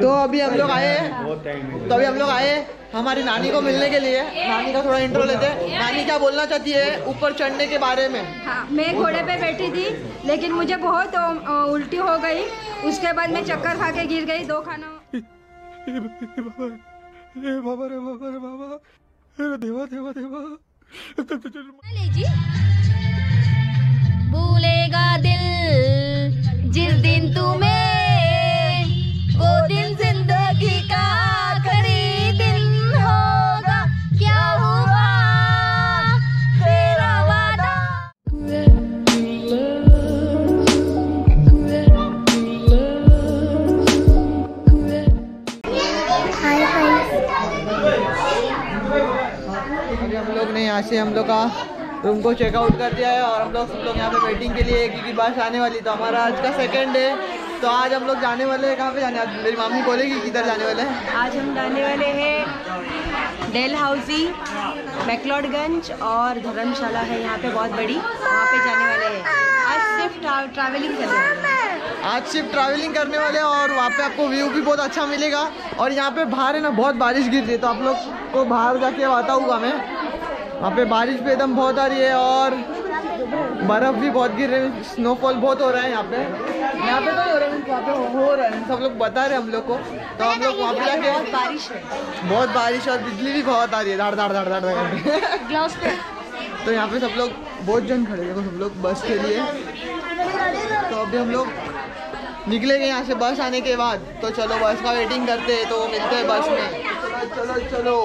तो अभी हम लोग आए तो अभी हम लोग आए हमारी नानी को मिलने के लिए। नानी का थोड़ा इंट्रो लेते हैं। नानी क्या बोलना चाहती है ऊपर चढ़ने के बारे में? हाँ मैं घोड़े पे बैठी थी लेकिन मुझे बहुत उल्टी हो गई। उसके बाद मैं चक्कर खा के गिर गई दो खाना। बाबा रे बाबा रे बाबा। देवा देवा देवा। भूलेगा दिल जिस दिन तुम्हें वो दिन ज़िंदगी का आखिरी दिन होगा। क्या हुआ? तेरा वादा। अभी हम लोग ने यहाँ से हम लोग का रूम को चेकआउट कर दिया है और हम लोग सब लोग यहाँ पे वेटिंग के लिए क्योंकि बस आने वाली। तो हमारा आज का सेकंड डे तो आज हम लोग जाने वाले हैं कहाँ पे? जाने आज मेरी मामी बोलेगी किधर जाने वाले हैं। आज हम जाने वाले हैं डेल हाउसी मैकलॉडगंज और धर्मशाला है यहाँ पे बहुत बड़ी। वहाँ पे जाने वाले हैं। आज सिर्फ़ ट्रैवलिंग करने वाले हैं। आज सिर्फ़ ट्रैवलिंग करने वाले हैं और वहाँ पे आपको व्यू भी बहुत अच्छा मिलेगा। और यहाँ पे बाहर है ना बहुत बारिश गिर रही है तो आप लोग को बाहर जाके बताऊँगा मैं वहाँ पे बारिश भी एकदम बहुत आ रही है और बर्फ़ भी बहुत गिर रही है स्नोफॉल बहुत हो रहा है यहाँ पे। यहाँ पे तो हो रहा है पे हो रहा है। सब लोग बता रहे हैं हम लोग को। तो हम लोग वहाँ पे जाके बहुत बारिश है। बहुत बारिश और बिजली भी बहुत आ रही है। धाड़ धाड़ धाड़ धाड़ तो यहाँ पे सब लोग बहुत जन खड़े हैं। सब लोग बस के लिए। तो अभी हम लोग निकलेंगे यहाँ से बस आने के बाद। तो चलो बस का वेटिंग करते हैं तो मिलते हैं बस में। चलो चलो चलो।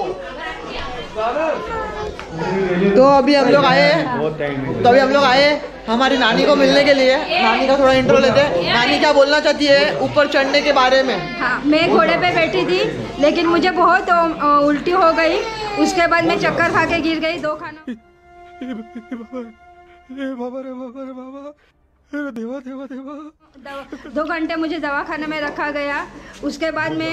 तो अभी हम लोग आए हैं। तो अभी हम लोग आए हमारी नानी को मिलने के लिए। नानी का थोड़ा इंट्रो लेते हैं। नानी क्या बोलना चाहती है ऊपर चढ़ने के बारे में? हाँ मैं घोड़े पे बैठी थी लेकिन मुझे बहुत उल्टी हो गई। उसके बाद मैं चक्कर खा के गिर गई दो खाना बाबा रे बाबा रे बाबा। देवा देवा देवा। दो घंटे मुझे दवाखाने में रखा गया। उसके बाद मैं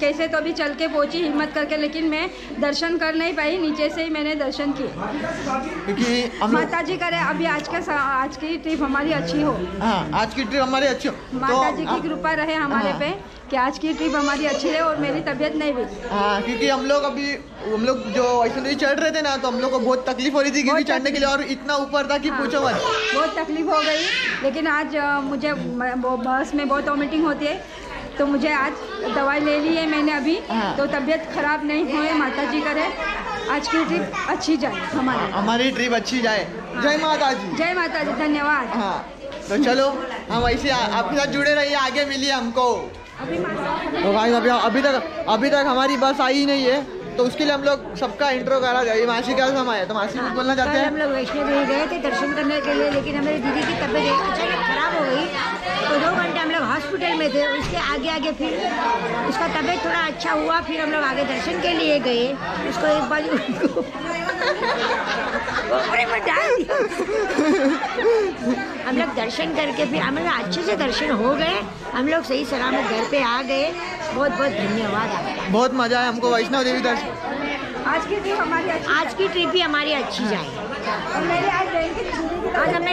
कैसे तो भी चल के पहुँची हिम्मत करके लेकिन मैं दर्शन कर नहीं पाई। नीचे से ही मैंने दर्शन किए। माता जी करे अभी आज का आज की ट्रिप हमारी अच्छी हो। हाँ आज की ट्रिप हमारी अच्छी हो। माता जी तो की कृपा रहे हमारे हाँ। पे। कि आज की ट्रिप हमारी अच्छी रहे और मेरी तबीयत नहीं हुई। हाँ क्योंकि हम लोग अभी हम लोग जो ऐसे देवी चढ़ रहे थे ना तो हम लोग को बहुत तकलीफ़ हो रही थी क्योंकि चढ़ने के लिए और इतना ऊपर था कि हाँ। पूछो मत। बहुत तकलीफ़ हो गई लेकिन आज मुझे बस में बहुत वॉमिटिंग होती है तो मुझे आज दवाई ले ली है मैंने अभी हाँ। तो तबीयत खराब नहीं हुई माता जी करे आज की ट्रिप अच्छी जाए हमारी। हमारी ट्रिप अच्छी जाए। जय माता जी जय माता जी धन्यवाद। हाँ तो चलो हम ऐसे आपके साथ जुड़े रहिए आगे मिलिए हमको। तो अभी तक अभी तक हमारी बस आई नहीं है। तो उसके लिए हम लोग सबका इंट्रो करा जाए मासी का समय है तो मासी कुछ बोलना चाहते कल हम लोग वैष्णो देवी गए थे दर्शन करने के लिए, लेकिन हमारी दीदी की तबीयत अचानक खराब हो गई। तो दो घंटे हम लोग हॉस्पिटल में थे, उसके आगे आगे फिर उसका तबीयत थोड़ा अच्छा हुआ, फिर हम लोग आगे दर्शन के लिए गए। उसको एक दिया हम लोग दर्शन करके फिर हम लोग अच्छे से दर्शन हो गए। हम लोग सही सलामत घर पे आ गए। बहुत बहुत धन्यवाद आपका। बहुत मज़ा आया हमको वैष्णो देवी दर्शन। आज की ट्रिप हमारी अच्छी आज की ट्रिप भी हमारी अच्छी जाए आज हमने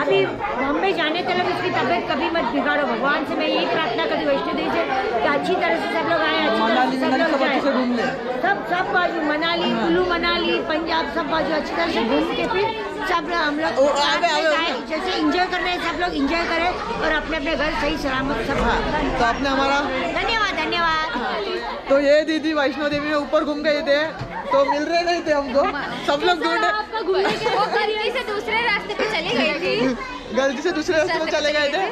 अभी बॉम्बे जाने के तक उसकी तबीयत कभी मत बिगाड़ो भगवान से मैं यही प्रार्थना करती वैष्णो देवी से कि अच्छी तरह से सब लोग आए अच्छी तरह से सब लोग सब जाए। सब सब बाजू मनाली कुल्लू मनाली पंजाब सब बाजू अच्छी तरह से घूम के फिर सब लोग हम लोग जैसे इंजॉय कर रहे हैं सब लोग इंजॉय करें और अपने अपने घर सही सलामत सब हाँ तो आपने हमारा धन्यवाद। धन्यवाद। तो ये दीदी वैष्णो देवी में ऊपर घूम गए थे तो मिल रहे नहीं थे हमको। सब लोग ढूंढे। आपका घूमने के वो गलती से दूसरे रास्ते पे चली गई थी। गलती से दूसरे रास्ते में चले गए थे।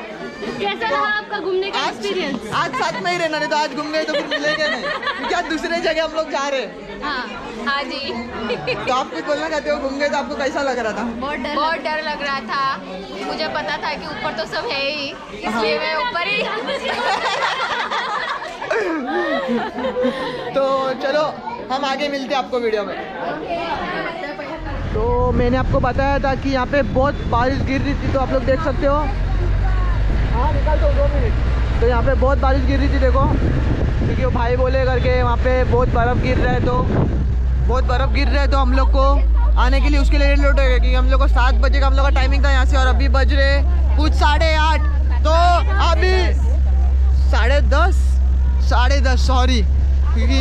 कैसा रहा आपका घूमने का आज एक्सपीरियंस आज साथ में ही रहना नहीं तो आज घूम गए तो फिर मिलेंगे नहीं। क्या दूसरे जगह हम लोग जा रहे हैं? हाँ हाँ जी। तो आप कुछ बोलना चाहते हो घूम गए तो आपको कैसा लग रहा था? बहुत डर बहुत डर लग रहा था। मुझे पता था कि ऊपर तो सब है ही इसलिए मैं ऊपर ही तो चलो, हम आगे मिलते हैं आपको वीडियो में। तो मैंने आपको बताया था कि यहाँ पे बहुत बारिश गिर रही थी तो आप लोग देख सकते हो। हाँ निकाल दो दो मिनट। तो यहाँ पे बहुत बारिश गिर रही थी, देखो। क्योंकि वो भाई बोले करके वहाँ पे बहुत बर्फ़ गिर रहा है तो बहुत बर्फ़ गिर रहा है तो हम लोग को आने के लिए उसके लिए लेट हो गया क्योंकि हम लोग को सात बजे का हम लोग का टाइमिंग था यहाँ से और अभी बज रहे कुछ साढ़े आठ। तो अभी साढ़े दस। साढ़े दस सॉरी क्योंकि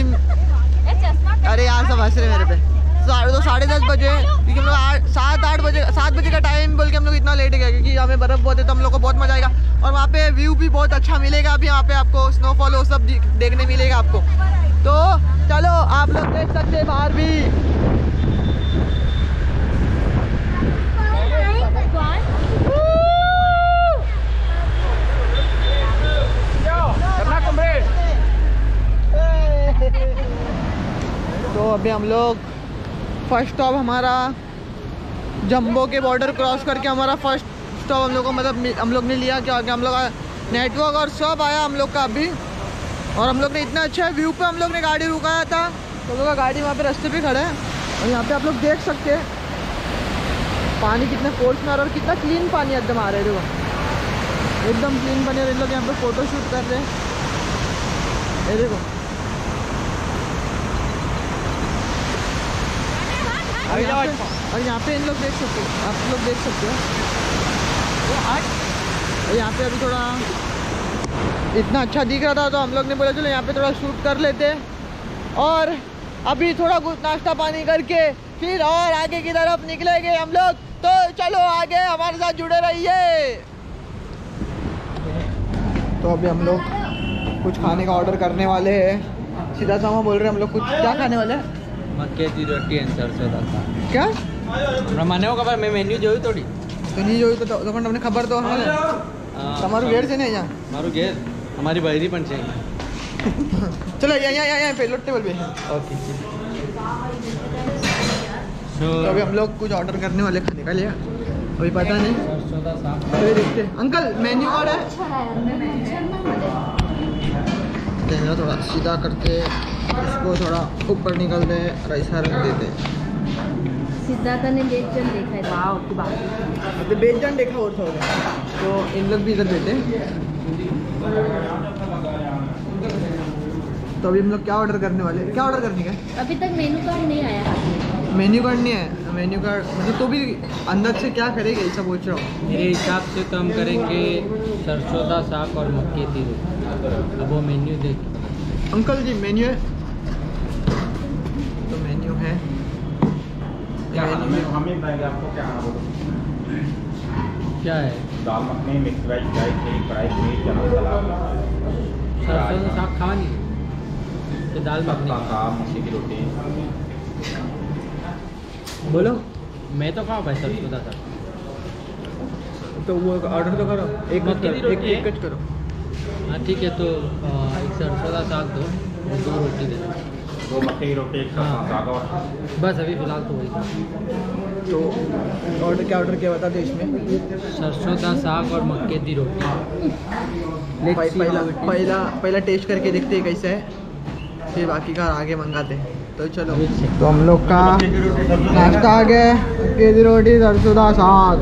अरे यार, सब हंस रहे मेरे पे। तो साढ़े दस बजे क्योंकि हम लोग आठ, सात, आठ बजे, सात बजे का टाइम बोल के हम लोग इतना लेट गए, क्योंकि हमें बर्फ़ बहुत है तो हम लोग को बहुत मज़ा आएगा। और वहाँ पे व्यू भी बहुत अच्छा मिलेगा अभी वहाँ पे आपको स्नोफॉल वो सब देखने मिलेगा आपको। तो चलो, आप लोग देख सकते हैं बाहर भी। तो अभी हम लोग फ़र्स्ट स्टॉप हमारा जम्बो के बॉर्डर क्रॉस करके हमारा फ़र्स्ट स्टॉप हम लोग को मतलब हम लोग ने लिया क्या हम लोग का नेटवर्क और सब आया हम लोग का अभी। और हम लोग ने इतना अच्छा व्यू पे हम लोग ने गाड़ी रुकाया था। तो लोग का गाड़ी वहाँ पे रास्ते पे खड़ा है। और यहाँ पे आप लोग देख सकते हैं। पानी कितने फोर्स में आ रहा है और कितना क्लीन पानी एकदम आ रहा है एकदम क्लीन पानी और इन लोग यहाँ पे फ़ोटो शूट कर रहे हैं। देखो। और यहाँ पे और यहाँ पे इन लोग देख सकते हो। आप लोग देख सकते हो। और यहाँ पे अभी थोड़ा इतना अच्छा दिख रहा था तो हम लोग ने बोला चलो यहाँ पे थोड़ा शूट कर लेते और अभी थोड़ा कुछ नाश्ता पानी करके फिर और आगे की तरफ़ निकलेंगे हम लोग। तो चलो आगे हमारे साथ जुड़े रहिए। तो अभी हम लोग कुछ खाने का ऑर्डर करने वाले हैं। सीधा सामा बोल रहे हैं हम लोग कुछ क्या खाने वाले हैं? મક્કેથી રોટી અને સરસો દાતા क्या હમણાં મને એવું ખબર મેં મેન્યુ જોયું થોડી તો નહીં જોયું તો તો પણ તમને ખબર તો હશે ને અ, તમારું ઘેર છે ને અહીંયા મારું ઘેર અમારી બૈરી પણ છે ચલો અહીંયા અહીંયા અહીંયા पे लोट टेबल पे ઓકે तो अभी हम लोग कुछ ऑर्डर करने वाले खाने का लिया अभी पता नहीं સરસો દા શાક अभी देखते हैं। अंकल मेन्यू कार्ड है कैमरा थोड़ा सीधा करके इसको थोड़ा ऊपर निकलते हैं और ऐसा रख देते हैं। सिद्धार्थ ने जन देखा है। वाह की बात। तो बेचन देखा और था तो इन लोग भी इधर बैठे तो अभी हम लोग क्या ऑर्डर करने वाले क्या ऑर्डर करने का अभी तक मेन्यू कार्ड नहीं आया। हाथ मेन्यू कार्ड नहीं है मेन्यू कार्ड मतलब तो भी अंदर से क्या करेगा? ऐसा पूछ रहा हूँ। मेरे हिसाब से तो हम करेंगे सरसों का साग और मक्के की अब वो मेन्यू देख। अंकल जी मेन्यू है? जो है। क्या हमें हमें आपको क्या क्या है? दाल मखनी मिक्स वेज ड्राई खीर कढ़ाई खीर चना सलाद। सरसों का साग खावा नहीं तो दाल मखनी। का मछली की रोटी। बोलो। मैं तो खाऊँ भाई सब्ज़ी बता सर तो वो ऑर्डर तो करो। एक मत करो एक एक कट करो। हाँ ठीक है तो एक सरसों का साग दो दो रोटी दे दो। दो मक्के की रोटी एक हाँ। बस अभी फ़िलहाल तो वही तो ऑर्डर क्या ऑर्डर किया बता दो इसमें सरसों दा साग और मक्के की रोटी। see पहला. पहला पहला टेस्ट करके देखते हैं कैसा है। फिर बाकी का आगे मंगाते हैं। तो चलो। तो हम लोग का नाश्ता आ गया मक्के की रोटी सरसों का साग।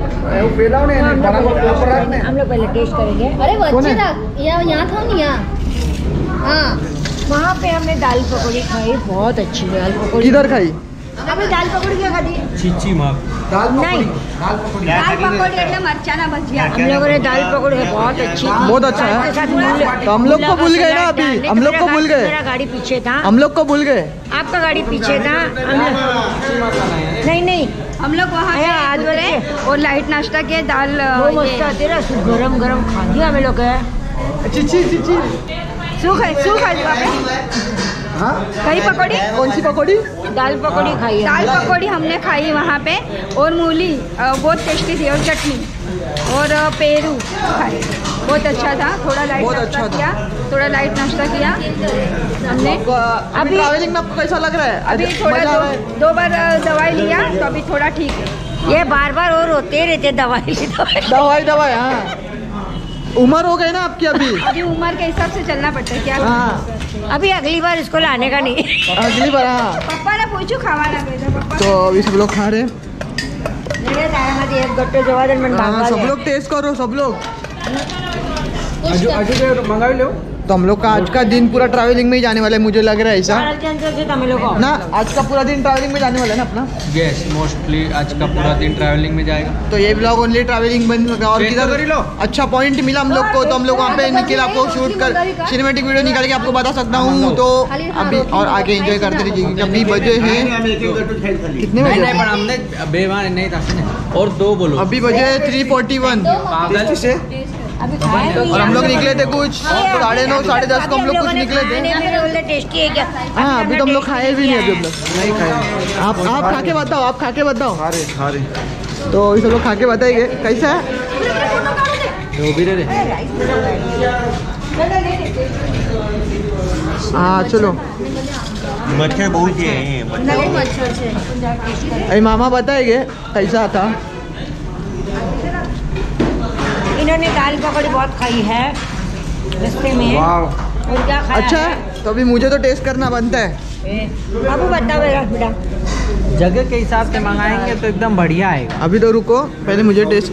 हम लोग पहले टेस्ट करेंगे। अरे वो अच्छी है? था। यहाँ था नहीं यहाँ। हाँ। वहाँ पे हमने दाल पकौड़ी खाई बहुत अच्छी दाल पकौड़ी किधर खाई अभी दाल पकौड़ी क्या खाती चीची माँ दाल नहीं दाल पकौड़ी એટલે મરચાના ભજીયા हम लोगों ने दाल पकौड़ी खाई, बहुत अच्छी थी। बहुत अच्छा है। उसके साथ मूली- तो हम लोग को मूला का भूल गए ना सलाद अभी, डालने हम तो लोग मेरा को भूल गाड़ी- गए। मेरा गाड़ी पीछे था हम लोग को भूल गए आपका गाड़ी पीछे था हम लोग- नहीं नहीं हम लोग वहाँ अरे, गए आज बोले और लाइट नाश्ता के दाल वो मस्त आते ना गरम गरम खा दिया हमें लोग है चिची चिची कई पकौड़ी कौन सी पकौड़ी दाल पकौड़ी खाई है दाल पकौड़ी हमने खाई वहाँ पे और मूली बहुत टेस्टी थी और चटनी और पेरू खाई बहुत अच्छा था थोड़ा लाइट बहुत अच्छा किया थोड़ा लाइट नाश्ता किया हमने अभी ट्रैवलिंग में कैसा लग रहा है अभी थोड़ा दो, दो बार दवाई लिया तो अभी थोड़ा ठीक है ये बार बार और होते रहते दवाई दवाई दवाई दवाई हाँ उम्र हो गई ना आपकी अभी? अभी उम्र के हिसाब से चलना पड़ता है क्या हाँ। अभी अगली बार इसको लाने का नहीं। अगली बार हाँ। पप्पा ने पूछू खावा पप्पा तो अभी सब लोग खा रहे हैं? हाँ सब लोग टेस्ट करो सब लोग। मंगा लो। तो हम लोग का आज का दिन पूरा ट्रैवलिंग में ही जाने वाला है मुझे लग रहा है ऐसा ना आज का पूरा दिन ट्रैवलिंग में जाने वाला है ना अपना यस मोस्टली आज का पूरा दिन ट्रैवलिंग में जाएगा तो ये ब्लॉग ओनली ट्रैवलिंग बन सकता है और Taste तो कर लो। किधर अच्छा पॉइंट मिला हम लोग को तो हम लोग वहाँ पे निकल आपको शूट कर सिनेमेटिक वीडियो निकाल के आपको बता सकता हूँ तो अभी और आगे इंजॉय करते रहिए क्योंकि अभी बजे हैं कितने बजे हमने बेमान नहीं था और दो बोलो अभी बजे थ्री फोर्टी वन पागल से और हम लोग निकले थे कुछ। साढ़े नौ साढ़े दस को हम लोग कुछ निकले थे। टेस्टी है क्या? हाँ अभी तो हम लोग खाए भी नहीं अभी हम लोग। नहीं खाए। आप आप खा के बताओ आप खा के बताओ। खा रहे खा रहे। तो ये सब लोग खा के बताएँगे। कैसा है? भी रे हाँ चलो। मच्छर बहुत है मामा बताएँगे कैसा था? इन्होंने दाल पकौड़ी बहुत खाई है रस्ते में। और क्या खाया अच्छा है? तो अभी मुझे तो टेस्ट करना बनता है। बाबू बताओ बेटा। जगह के हिसाब से मंगाएँगे तो एकदम बढ़िया आएगा। अभी तो रुको पहले मुझे टेस्ट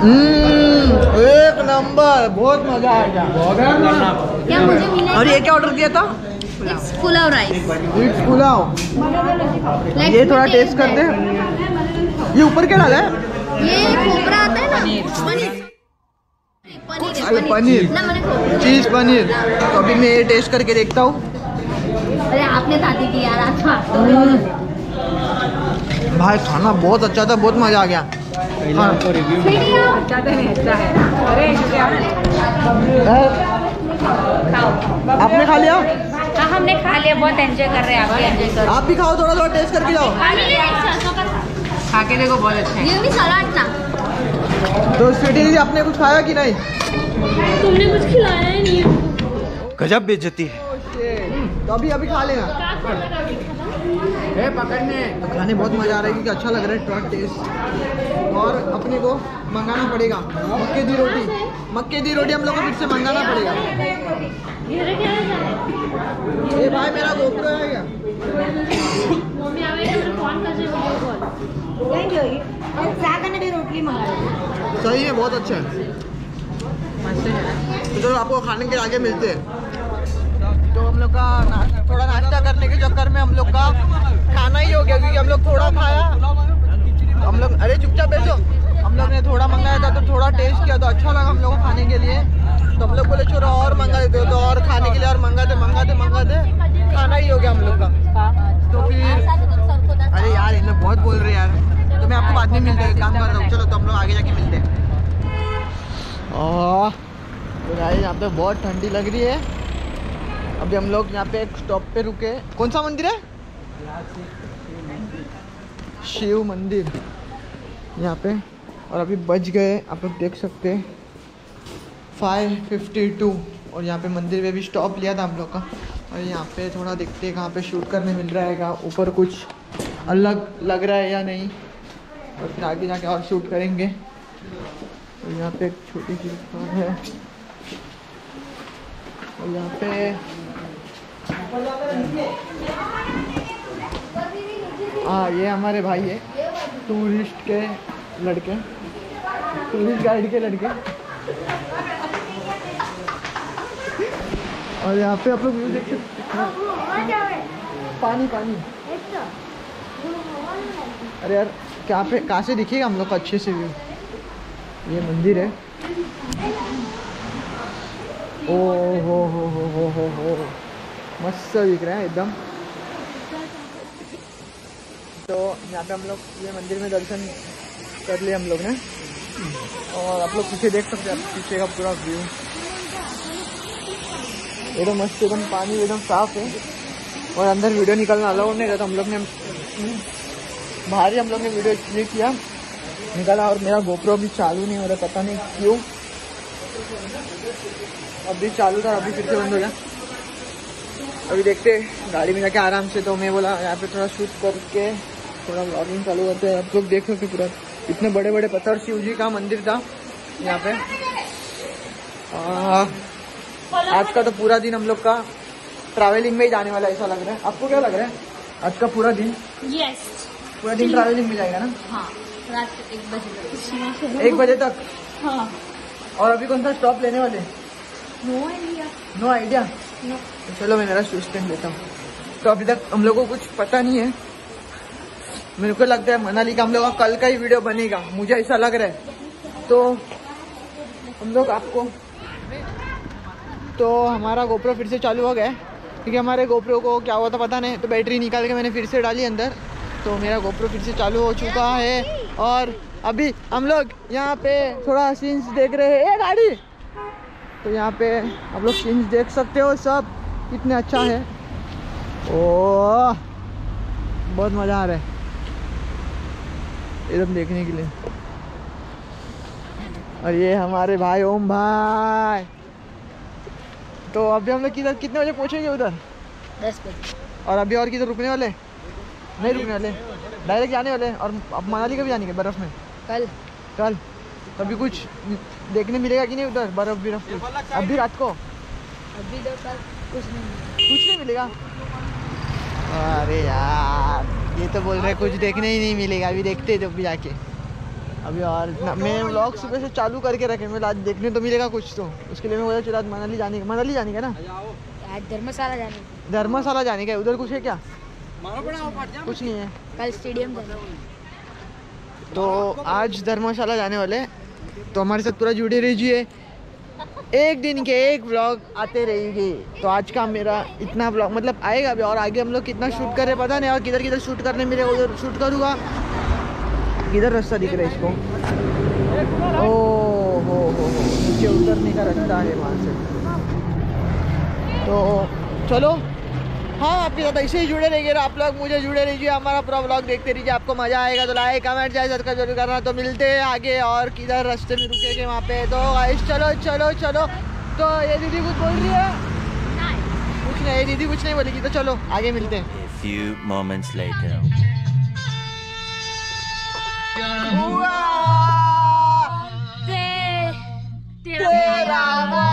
हम्म, एक नंबर बहुत मज़ा आएगा क्या मुझे मिला और ये क्या ऑर्डर किया था? पुलाव राइस पुलाव ये थोड़ा टेस्ट करते हैं ये ऊपर क्या डाला है? ये खोपरा आता है ना पनीर। अरे पनीर ना मैंने खोपरा। चीज़ पनीर। तो अभी मैं ये टेस्ट करके देखता हूँ। अरे आपने दादी की यार आज भाई खाना बहुत अच्छा था बहुत मज़ा आ गया। हाँ। आपने खा लिया? हाँ हमने खा लिया बहुत एंजॉय कर रहे हैं आप भी एंजॉय करो आप भी खाओ थोड़ा थोड़ा टेस्ट करके जाओ। के देखो बहुत अच्छा है। ये भी सलाद ना। तो स्वीटी दीदी आपने कुछ खाया कि नहीं? तुमने कुछ खिलाया ही नहीं। गजब बेइज्जती है। तो अभी अभी खा लेना। पकड़ने। तो खाने बहुत मज़ा आ रहा है क्योंकि अच्छा लग रहा है थोड़ा टेस्ट और अपने को मंगाना पड़ेगा। मक्के दी रोटी। मक्के दी रोटी हम लोग को फिर से मंगाना पड़ेगा। ये भाई मेरा गोप्रो है क्या? रोटली मंगा सही है बहुत अच्छा है। तो चलो आपको खाने के आगे मिलते हैं। तो हम लोग का ना, थोड़ा नाश्ता करने के चक्कर में हम लोग का खाना ही हो गया क्योंकि हम लोग थोड़ा खाया। हम लोग अरे चुपचाप बैठो। हम लोग ने थोड़ा मंगाया था तो थोड़ा टेस्ट किया तो अच्छा लगा हम लोग को खाने के लिए। तो हम लोग बोले छोरा और मंगा देते तो और खाने के लिए और मंगाते मंगाते मंगाते खाना ही हो गया हम लोग का। तो फिर अरे यार इन्हें बहुत बोल रहे यार। मैं आपको बाद में मिलते हैं काम कर रहा हूँ। चलो तो हम लोग आगे जाके मिलते हैं। तो गाइस यहाँ पे बहुत ठंडी लग रही है। अभी हम लोग यहाँ पे एक स्टॉप पे रुके कौन सा मंदिर है? शिव मंदिर। यहाँ पे। और अभी बज गए आप लोग देख सकते हैं। फाइव फिफ्टी टू और यहाँ पे मंदिर में भी स्टॉप लिया था हम लोग का। और यहाँ पे थोड़ा देखते हैं कहाँ पे शूट करने मिल रहा है ऊपर कुछ अलग लग रहा है या नहीं। और फिर आगे जाके और शूट करेंगे। और यहाँ पे एक छोटी सी दुकान है। और यहाँ पे हाँ ये हमारे भाई है। टूरिस्ट के लड़के। टूरिस्ट गाइड के लड़के। और यहाँ पे आप लोग व्यू देख सकते पानी पानी। अरे यार क्या पे कहाँ से दिखेगा हम लोग को अच्छे से व्यू ये मंदिर है। ओ, हो हो हो हो हो हो। मस्त दिख रहा है एकदम। तो यहाँ पे हम लोग ये मंदिर में दर्शन कर लिए हम लोग ने। और आप लोग पीछे देख सकते हैं पीछे का पूरा व्यू एकदम मस्त, एकदम पानी एकदम साफ़ है। और अंदर वीडियो निकलना अलाउड नहीं रहता, हम लोग ने बाहर ही हम लोग ने वीडियो इसलिए किया। निकाला और मेरा गोप्रो भी चालू नहीं हो रहा पता नहीं क्यों। अभी चालू था अभी फिर से बंद हो गया। अभी देखते गाड़ी में जाके आराम से तो मैं बोला यहाँ पे थोड़ा शूट करके थोड़ा ब्लॉगिंग चालू करते हैं। आप लोग देख सकते पूरा इतने बड़े बड़े पत्थर शिव जी का मंदिर था यहाँ पे। आ, आज का तो पूरा दिन हम लोग का ट्रैवलिंग में ही जाने वाला ऐसा लग रहा है। आपको क्या लग रहा है? आज का पूरा दिन? यस पूरा दिन ट्रैवलिंग में जाएगा ना? हाँ रात एक बजे तक। एक बजे तक? हाँ। और अभी कौन सा स्टॉप लेने वाले नो आइडिया तो चलो मैं मेरा शूज़ पहन लेता हूँ। तो अभी तक हम लोगों को कुछ पता नहीं है। मेरे को लगता है मनाली का हम लोग का कल का ही वीडियो बनेगा। मुझे ऐसा लग रहा है। तो हम लोग आपको तो हमारा गोप्रो फिर से चालू हो गया है। क्योंकि हमारे गोप्रो को क्या हुआ था पता नहीं तो बैटरी निकाल के मैंने फिर से डाली अंदर। तो मेरा गोप्रो फिर से चालू हो चुका है। और अभी हम लोग यहाँ पे थोड़ा सीन्स देख रहे हैं। ए, गाड़ी! तो यहाँ पे आप लोग सीन्स देख सकते हो सब। कितने अच्छा है। ओ बहुत मज़ा आ रहा है। एकदम देखने के लिए। और ये हमारे भाई, ओम भाई! तो अभी हम लोग किधर कितने बजे पहुँचेंगे उधर? दस बजे। और अभी और किधर रुकने वाले? नहीं रुकने वाले। डायरेक्ट जाने वाले और अब मनाली कभी जाने के बर्फ़ में? कल। कल। कभी कुछ देखने मिलेगा कि नहीं उधर बर्फ़ बिरफ कुछ? अभी रात को? अभी तो कल कुछ नहीं कुछ नहीं मिलेगा? अरे यार ये तो बोल रहे कुछ देखने ही नहीं मिलेगा अभी देखते तो अभी जाके। अभी और ना, मैं व्लॉग सुबह से चालू करके रखे मैं आज देखने तो मिलेगा कुछ तो। उसके लिए मैं बोला चला आज मनाली जाने का मनाली जाने का ना? आज धर्मशाला जाने धर्मशाला जाने का उधर कुछ है क्या? कुछ नहीं है। कल स्टेडियम तो आज धर्मशाला जाने वाले तो हमारे साथ पूरा जुड़े रहिए। एक दिन के एक व्लॉग आते रहेंगे तो आज का मेरा इतना व्लॉग मतलब आएगा भी और आगे हम लोग कितना शूट कर रहे हैं पता नहीं और किधर किधर शूट करने मिलेगा उधर शूट करूँगा। किधर रास्ता दिख रहा है इसको? ओ हो हो हो नीचे उतरने का रास्ता है वहाँ से। तो चलो। हाँ आपके साथ ऐसे ही जुड़े रहिए आप लोग मुझे जुड़े रहिए हमारा पूरा ब्लॉग देखते रहिए आपको मज़ा आएगा तो लाइक कमेंट जैसे सब्सक्राइब ज़रूर करना तो मिलते हैं आगे और किधर रास्ते में रुकेंगे वहाँ पे। तो गाइस चलो चलो चलो। तो ये दीदी कुछ बोल रही है? कुछ नहीं ये दीदी कुछ नहीं बोलेगी तो चलो आगे मिलते हैं। तेरा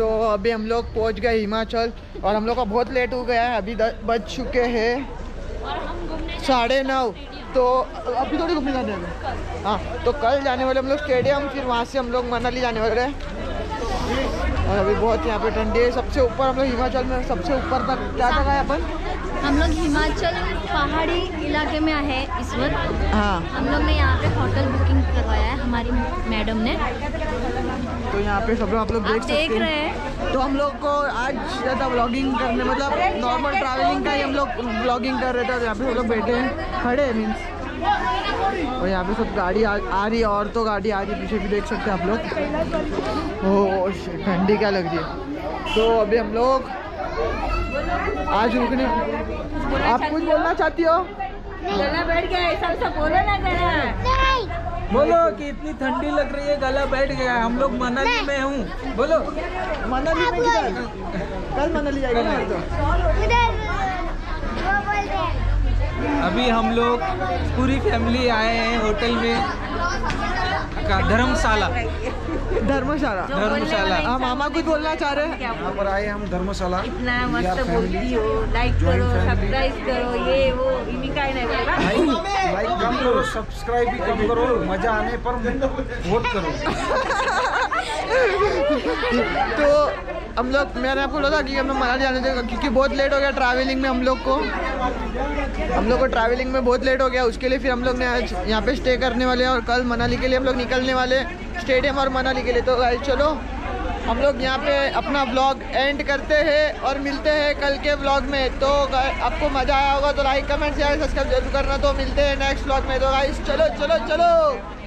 तो अभी हम लोग पहुँच गए हिमाचल और हम लोग का बहुत लेट हो गया है, अभी बज चुके हैं साढ़े नौ। तो अभी थोड़ी घूमने जाने हाँ। तो कल जाने वाले हम लोग स्टेडियम फिर वहाँ से हम लोग मनाली जाने वाले हैं। और अभी बहुत यहाँ पे ठंडी है, सबसे ऊपर हम लोग हिमाचल में सबसे ऊपर तक क्या जगह है अपन? हम लोग हिमाचल पहाड़ी इलाके में है इस वक्त। हाँ। हम लोग ने यहाँ पे होटल बुकिंग करवाया है हमारी मैडम ने। तो यहाँ पे सब लोग आप लोग देख सकते देख रहे हैं। तो हम लोग को आज ज़्यादा व्लॉगिंग करने मतलब नॉर्मल ट्रैवलिंग का ही हम लोग व्लॉगिंग कर रहे थे और यहाँ पे हम लोग बैठे हैं। खड़े हैं मीन्स और यहाँ पे सब गाड़ी आ, आ रही है और तो गाड़ी आ रही है पीछे भी देख सकते हैं आप लोग। shit, ठंडी क्या लग रही है। तो अभी हम लोग आज रुकने आप कुछ बोलना चाहती हो? चलना बैठ गया ऐसा ऐसा बोलो ना जरा। बोलो कि इतनी ठंडी लग रही है गला बैठ गया। हम लोग मनाली में हूँ। बोलो। मनाली में किधर? कल मनाली जाएगा ना? तो। अभी हम लोग पूरी फैमिली आए हैं होटल में। धर्मशाला। धर्मशाला। धर्मशाला। हम मामा कुछ बोलना चाह रहे हैं? यहाँ पर आए हम धर्मशाला। इतना मस्त बोलती हो लाइक करो सब्सक्राइब करो ये वो इन्हीं का ही नहीं लाइक कम करो सब्सक्राइब भी कम करो मज़ा आने पर वोट करो। तो हम लोग, मैंने आपको बोला था कि हम लोग मनाली जाने थे, क्योंकि बहुत लेट हो गया ट्रैवलिंग में हम लोग को। हम लोग को ट्रैवलिंग में बहुत लेट हो गया, उसके लिए फिर हम लोग ने आज यहाँ पे स्टे करने वाले और कल मनाली के लिए हम लोग निकलने वाले स्टेडियम और मनाली के लिए। तो गाइस चलो, हम लोग यहाँ पे अपना ब्लॉग एंड करते हैं और मिलते हैं कल के ब्लॉग में। तो आपको मज़ा आया होगा तो लाइक कमेंट शेयर सब्सक्राइब ज़रूर करना। तो मिलते हैं नेक्स्ट ब्लॉग में। तो गाइस चलो चलो चलो।